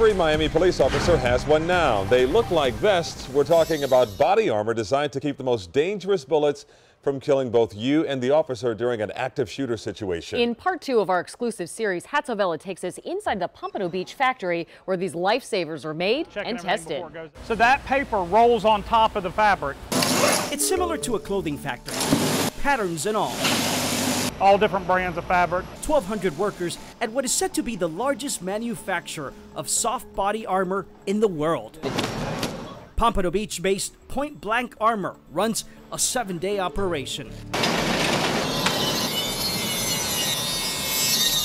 Every Miami police officer has one now. They look like vests. We're talking about body armor designed to keep the most dangerous bullets from killing both you and the officer during an active shooter situation. In part two of our exclusive series, Hatzel Vela takes us inside the Pompano Beach factory where these lifesavers are made Checking and tested. before it goes- So that paper rolls on top of the fabric, It's similar to a clothing factory, patterns and all. All different brands of fabric. 1,200 workers at what is said to be the largest manufacturer of soft body armor in the world. Pompano Beach based Point Blank Armor runs a seven day operation.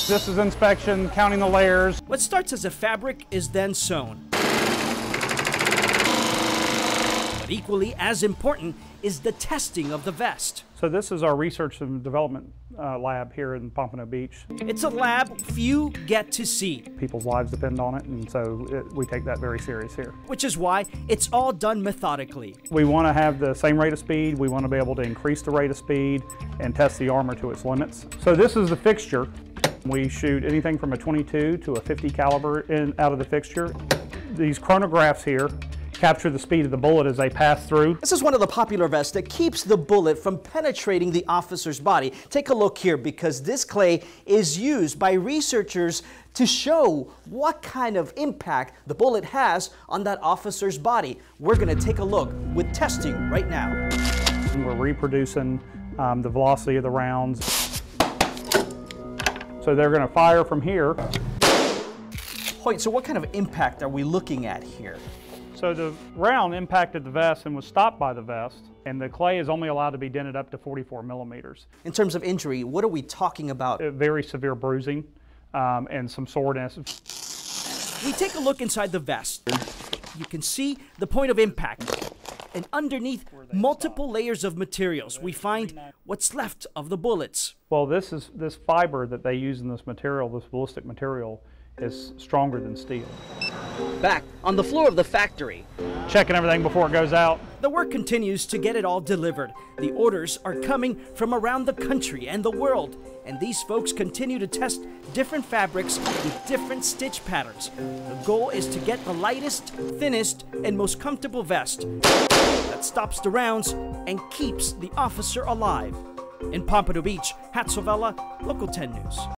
This is inspection, counting the layers. What starts as a fabric is then sewn. But equally as important is the testing of the vest. So this is our research and development uh, lab here in Pompano Beach. It's a lab few get to see, People's lives depend on it, and so it, we take that very serious here. which is why it's all done methodically. We want to have the same rate of speed. We want to be able to increase the rate of speed and test the armor to its limits. So this is the fixture. We shoot anything from a 22 to a 50 caliber in, out of the fixture. These chronographs here capture the speed of the bullet as they pass through. This is one of the popular vests that keeps the bullet from penetrating the officer's body. Take a look here because this clay is used by researchers to show what kind of impact the bullet has on that officer's body. We're going to take a look with testing right now. We're reproducing um, the velocity of the rounds. So they're going to fire from here. Hoyt, so what kind of impact are we looking at here? So the round impacted the vest and was stopped by the vest, and the clay is only allowed to be dented up to 44 millimeters. In terms of injury, what are we talking about? Very severe bruising um, and some soreness. We take a look inside the vest. You can see the point of impact. And underneath multiple layers of materials, we find what's left of the bullets. Well, this is this fiber that they use in this material, this ballistic material, is stronger than steel. Back on the floor of the factory, Checking everything before it goes out. The work continues to get it all delivered. The orders are coming from around the country and the world, and these folks continue to test different fabrics with different stitch patterns. The goal is to get the lightest, thinnest, and most comfortable vest that stops the rounds and keeps the officer alive. In Pompano Beach, Hatzel Vela, Local 10 News.